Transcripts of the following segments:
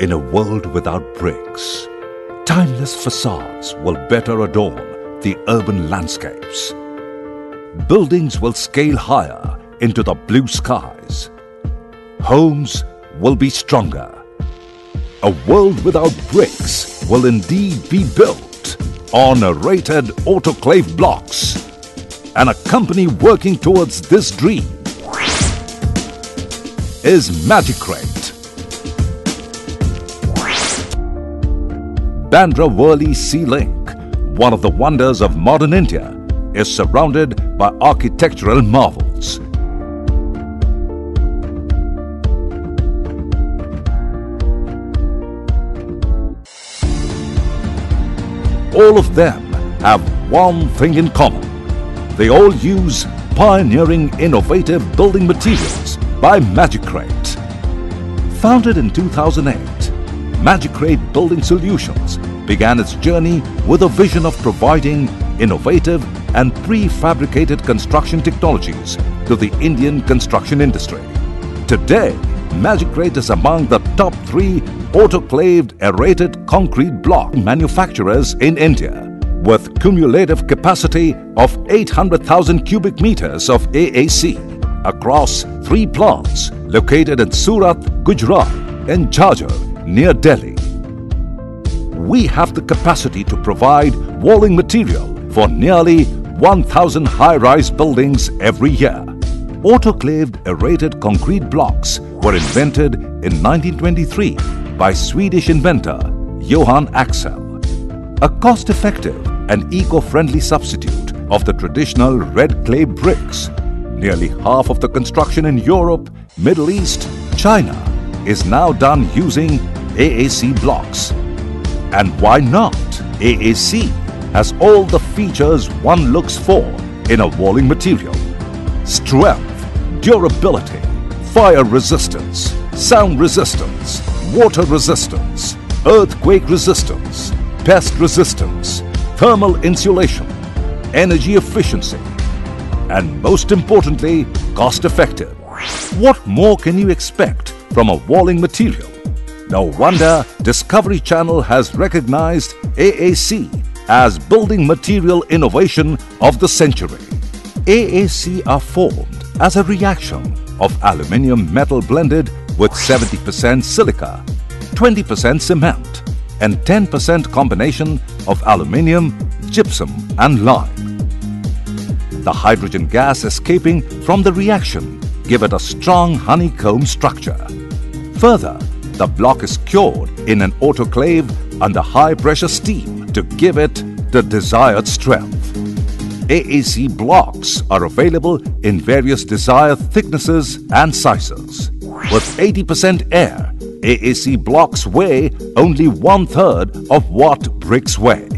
In a world without bricks, timeless facades will better adorn the urban landscapes. Buildings will scale higher into the blue skies. Homes will be stronger. A world without bricks will indeed be built on aerated autoclave blocks. And a company working towards this dream is Magicrete. Bandra Worli Sea Link, one of the wonders of modern India, is surrounded by architectural marvels. All of them have one thing in common. They all use pioneering innovative building materials by Magicrete. Founded in 2008, Magicrete Building Solutions began its journey with a vision of providing innovative and prefabricated construction technologies to the Indian construction industry. Today, Magicrete is among the top three autoclaved aerated concrete block manufacturers in India with cumulative capacity of 800,000 cubic meters of AAC across three plants located in Surat, Gujarat and Jhajjar near Delhi. We have the capacity to provide walling material for nearly 1,000 high-rise buildings every year. Autoclaved aerated concrete blocks were invented in 1923 by Swedish inventor Johan Axel. A cost-effective and eco-friendly substitute of the traditional red clay bricks. Nearly half of the construction in Europe, Middle East, China is now done using AAC blocks. And why not? AAC has all the features one looks for in a walling material. Strength, durability, fire resistance, sound resistance, water resistance, earthquake resistance, pest resistance, thermal insulation, energy efficiency, and most importantly, cost effective. What more can you expect from a walling material? No wonder Discovery Channel has recognized AAC as Building Material Innovation of the Century. AAC are formed as a reaction of aluminium metal blended with 70% silica, 20% cement, and 10% combination of aluminium, gypsum, and lime. The hydrogen gas escaping from the reaction give it a strong honeycomb structure. Further, the block is cured in an autoclave under high pressure steam to give it the desired strength. AAC blocks are available in various desired thicknesses and sizes. With 80% air, AAC blocks weigh only one third of what bricks weigh.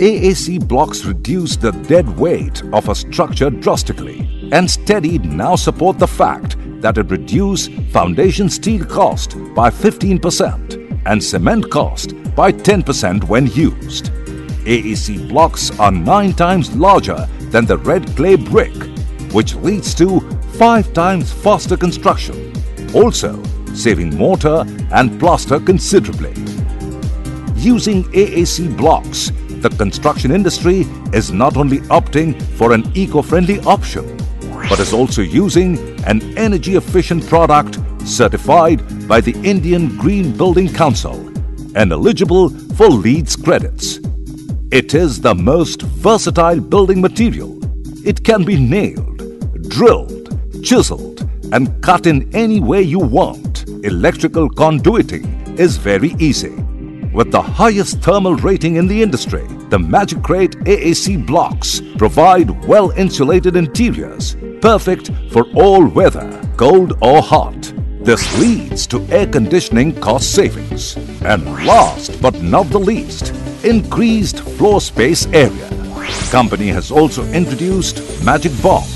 AAC blocks reduce the dead weight of a structure drastically, and Steady now support the fact that it reduce foundation steel cost by 15% and cement cost by 10% when used. AAC blocks are 9 times larger than the red clay brick, which leads to 5 times faster construction, also saving mortar and plaster considerably. Using AAC blocks, the construction industry is not only opting for an eco-friendly option, but is also using an energy-efficient product certified by the Indian Green Building Council and eligible for LEEDS credits. It is the most versatile building material. It can be nailed, drilled, chiseled, and cut in any way you want. Electrical conduiting is very easy. With the highest thermal rating in the industry, the Magicrete AAC blocks provide well insulated interiors, perfect for all weather, cold or hot. This leads to air conditioning cost savings. And last but not the least, increased floor space area. Company has also introduced Magic Bond,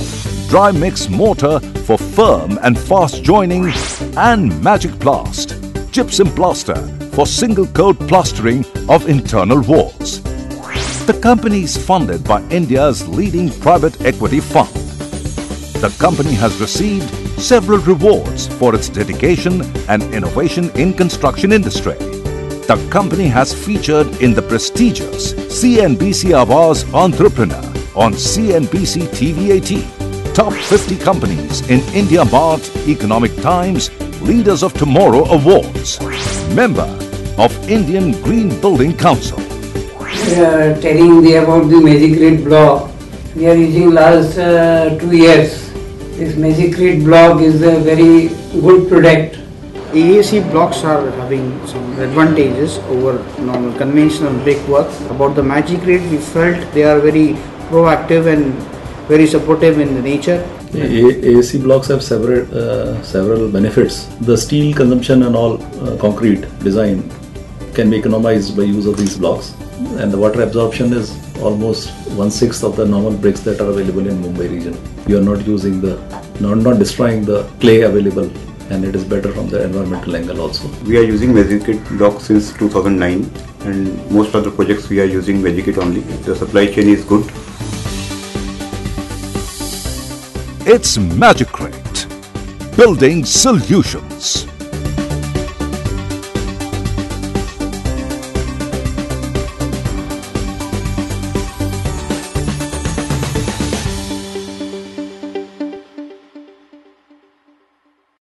dry mix mortar for firm and fast joining and Magic Plast, gypsum plaster for single coat plastering of internal walls. The company is funded by India's leading private equity fund. The company has received several rewards for its dedication and innovation in construction industry. The company has featured in the prestigious CNBC Awards Entrepreneur on CNBC TV18, Top 50 Companies in India Mart Economic Times Leaders of Tomorrow Awards, member of Indian Green Building Council. Uh, telling the, about the Magicrete block. We are using last uh, two years. This Magicrete block is a very good product. AAC blocks are having some advantages over normal conventional brickwork. About the Magicrete, we felt they are very proactive and very supportive in the nature. A- AAC blocks have several uh, several benefits. The steel consumption and all uh, concrete design can be economized by use of these blocks, and the water absorption is almost one sixth of the normal bricks that are available in Mumbai region. You are not using the not not destroying the clay available, and it is better from the environmental angle also. We are using Magicrete block since 2009 and most of the projects we are using Magicrete only. The supply chain is good. It's Magicrete. Building Solutions.